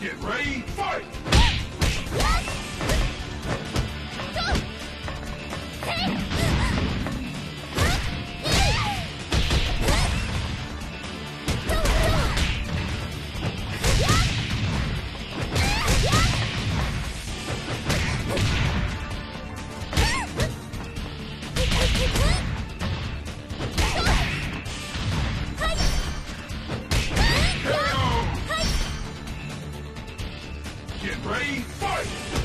Get ready, fight!！Get ready, fight!